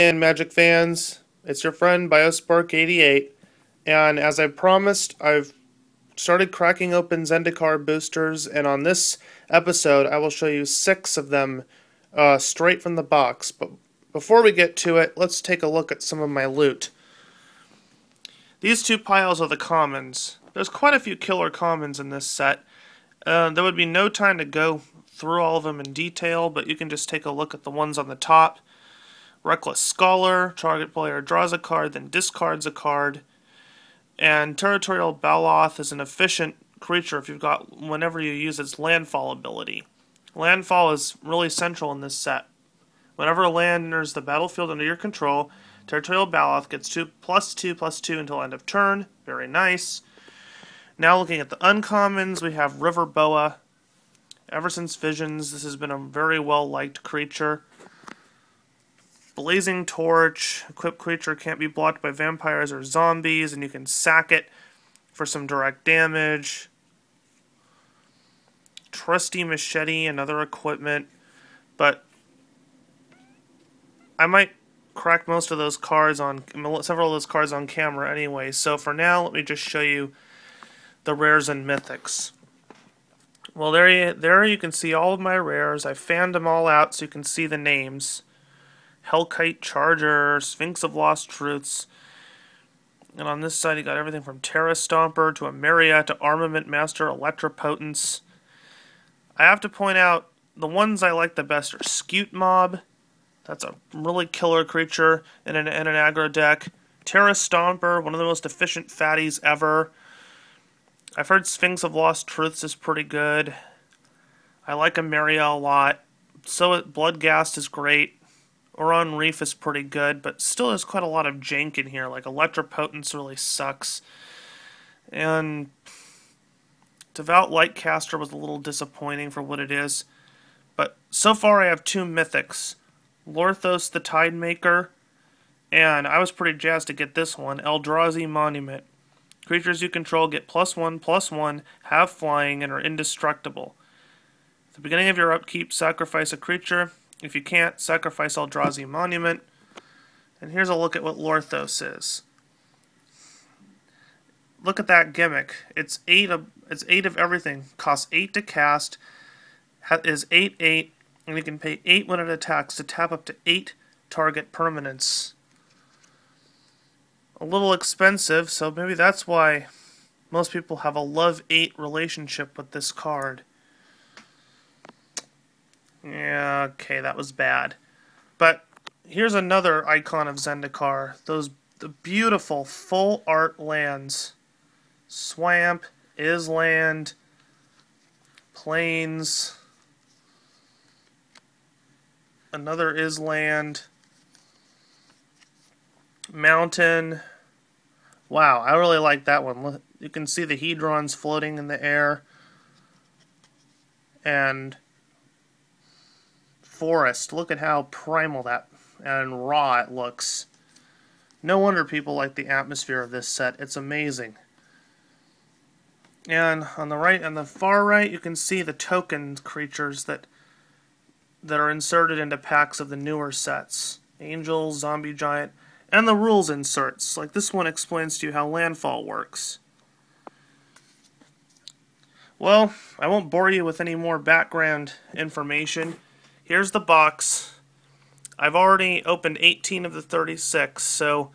And Magic fans, it's your friend Biospark88, and as I promised, I've started cracking open Zendikar boosters, and on this episode, I will show you six of them uh, straight from the box. But before we get to it, let's take a look at some of my loot. These two piles are the commons. There's quite a few killer commons in this set. Uh, there would be no time to go through all of them in detail, but you can just take a look at the ones on the top. Reckless Scholar, target player draws a card, then discards a card. And Territorial Baloth is an efficient creature if you've got whenever you use its landfall ability. Landfall is really central in this set. Whenever a land enters the battlefield under your control, Territorial Baloth gets two plus two plus two until end of turn. Very nice. Now looking at the uncommons, we have River Boa. Ever since Visions, this has been a very well liked creature. Blazing Torch. Equipped creature can't be blocked by vampires or zombies, and you can sack it for some direct damage. Trusty Machete another equipment. But I might crack most of those cards on several of those cards on camera anyway. So for now, let me just show you the rares and mythics. Well, there you, there you can see all of my rares. I fanned them all out so you can see the names. Hellkite Charger, Sphinx of Lost Truths. And on this side, you got everything from Terra Stomper to Emeria to Armament Master Electropotence. I have to point out the ones I like the best are Scute Mob. That's a really killer creature in an, in an aggro deck. Terra Stomper, one of the most efficient fatties ever. I've heard Sphinx of Lost Truths is pretty good. I like Emeria a lot. So Bloodghast is great. Oran-Rief is pretty good, but still has quite a lot of jank in here. Like Electropotence really sucks. And Devout Lightcaster was a little disappointing for what it is. But so far I have two mythics. Lorthos the Tidemaker, and I was pretty jazzed to get this one, Eldrazi Monument. Creatures you control get plus one, plus one, have flying, and are indestructible. At the beginning of your upkeep, sacrifice a creature. If you can't, sacrifice Eldrazi Monument. And here's a look at what Lorthos is. Look at that gimmick. It's eight of it's eight of everything. Costs eight to cast. Is eight eight, and you can pay eight when it attacks to tap up to eight target permanents. A little expensive, so maybe that's why most people have a love eight relationship with this card. Yeah, okay, that was bad. But here's another icon of Zendikar. Those the beautiful full art lands. Swamp, Island, Plains, another Island, Mountain. Wow, I really like that one. You can see the Hedrons floating in the air. And forest. Look at how primal that and raw it looks. No wonder people like the atmosphere of this set. It's amazing. And on the right, on the far right, you can see the token creatures that that are inserted into packs of the newer sets. Angel, Zombie Giant, and the rules inserts. Like this one explains to you how landfall works. Well, I won't bore you with any more background information. Here's the box. I've already opened 18 of the 36, so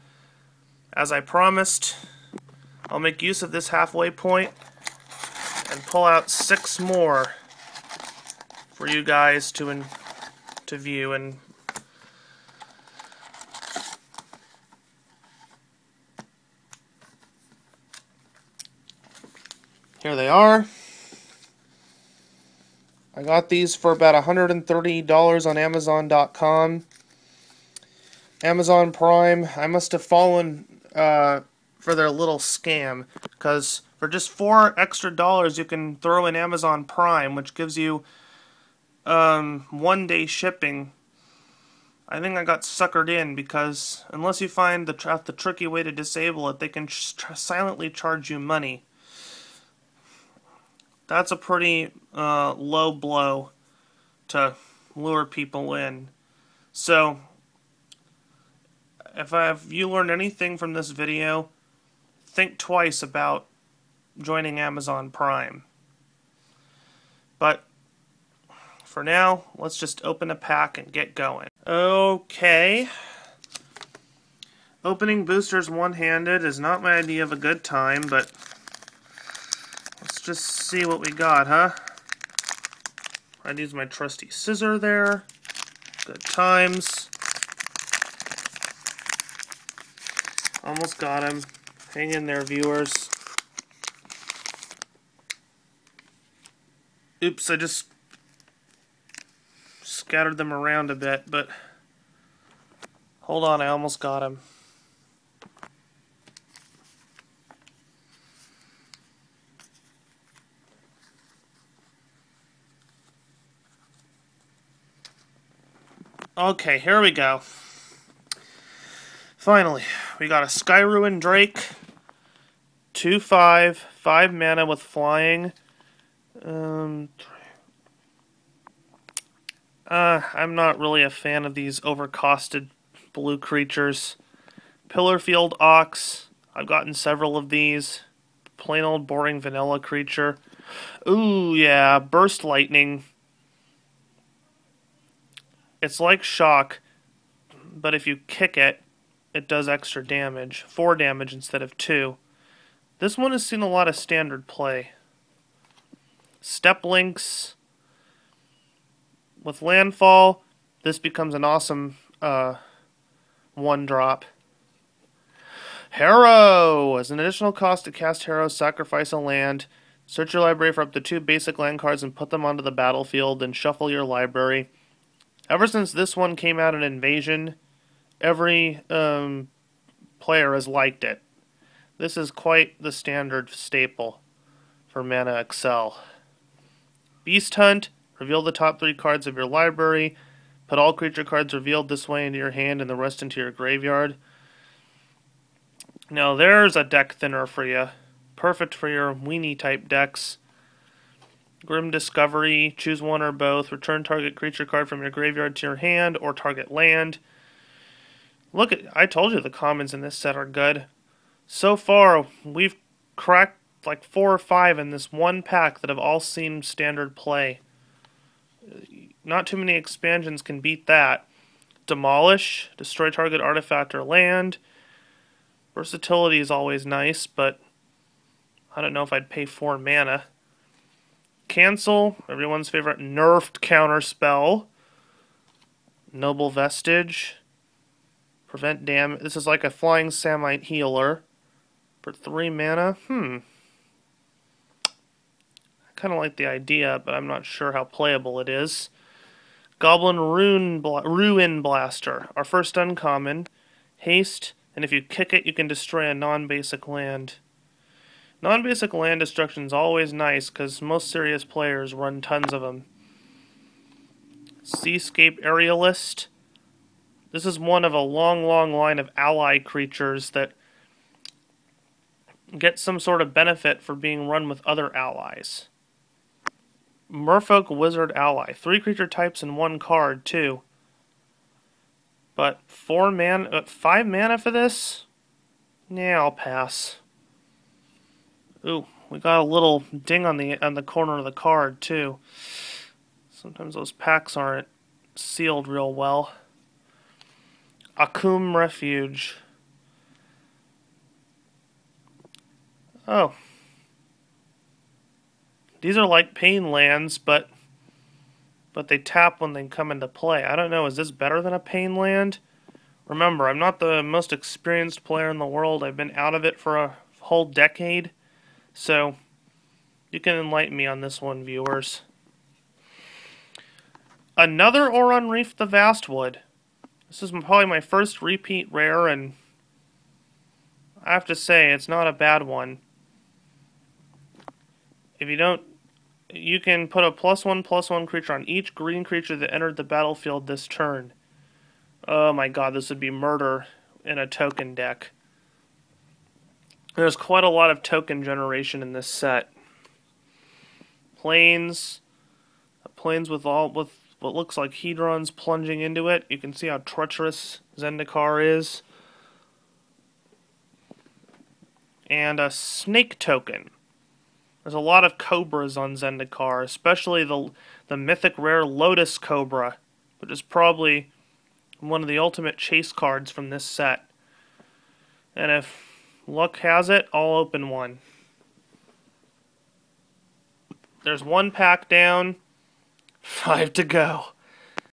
as I promised, I'll make use of this halfway point and pull out six more for you guys to in, to view and here they are. I got these for about $130 on Amazon.com. Amazon Prime, I must have fallen uh, for their little scam because for just four extra dollars you can throw in Amazon Prime, which gives you um, one day shipping. I think I got suckered in because unless you find the, the tricky way to disable it, they can silently charge you money that's a pretty uh, low blow to lure people in. So, if, I, if you learned anything from this video, think twice about joining Amazon Prime. But for now, let's just open a pack and get going. Okay. Opening boosters one-handed is not my idea of a good time, but just see what we got, huh? I'd use my trusty scissor there. Good times. Almost got him. Hang in there, viewers. Oops, I just scattered them around a bit, but hold on, I almost got him. Okay, here we go. Finally, we got a Skyruin Drake. 2 5, 5 mana with flying. Um, uh, I'm not really a fan of these overcosted blue creatures. Pillarfield Ox. I've gotten several of these. Plain old boring vanilla creature. Ooh, yeah. Burst Lightning. It's like shock, but if you kick it, it does extra damage. Four damage instead of two. This one has seen a lot of standard play. Steppe Lynx. With landfall, this becomes an awesome uh, one drop. Harrow! As an additional cost to cast Harrow, sacrifice a land. Search your library for up to two basic land cards and put them onto the battlefield, then shuffle your library. Ever since this one came out in Invasion, every um, player has liked it. This is quite the standard staple for Mana accel. Beast Hunt, reveal the top three cards of your library. Put all creature cards revealed this way into your hand and the rest into your graveyard. Now there's a deck thinner for you. Perfect for your weenie type decks. Grim Discovery, choose one or both. Return target creature card from your graveyard to your hand or target land. Look at I told you the commons in this set are good. So far, we've cracked like four or five in this one pack that have all seen standard play. Not too many expansions can beat that. Demolish, destroy target artifact or land. Versatility is always nice, but I don't know if I'd pay four mana. Cancel, everyone's favorite nerfed counter spell. Noble Vestige. Prevent damage. This is like a flying Samite healer. For three mana. Hmm. I kind of like the idea, but I'm not sure how playable it is. Goblin Rune Bla Ruin Blaster. Our first uncommon. Haste, and if you kick it, you can destroy a non-basic land. Non-basic land destruction is always nice because most serious players run tons of them. Seascape Aerialist. This is one of a long, long line of ally creatures that get some sort of benefit for being run with other allies. Merfolk Wizard Ally. Three creature types and one card, too. But four man, uh, five mana for this? Nah, I'll pass. Ooh, we got a little ding on the on the corner of the card too. Sometimes those packs aren't sealed real well. Akum Refuge. Oh. These are like pain lands, but but they tap when they come into play. I don't know, is this better than a pain land? Remember, I'm not the most experienced player in the world. I've been out of it for a whole decade. So, you can enlighten me on this one, viewers. Another Oran-Rief the Vastwood. This is probably my first repeat rare, and I have to say, it's not a bad one. If you don't, you can put a plus one, plus one creature on each green creature that entered the battlefield this turn. Oh my god, this would be murder in a token deck. There's quite a lot of token generation in this set. Plains, plains with all with what looks like Hedrons plunging into it. You can see how treacherous Zendikar is. And a snake token. There's a lot of cobras on Zendikar, especially the the mythic rare Lotus Cobra, which is probably one of the ultimate chase cards from this set. And if Luck has it. I'll open one. There's one pack down. Five to go.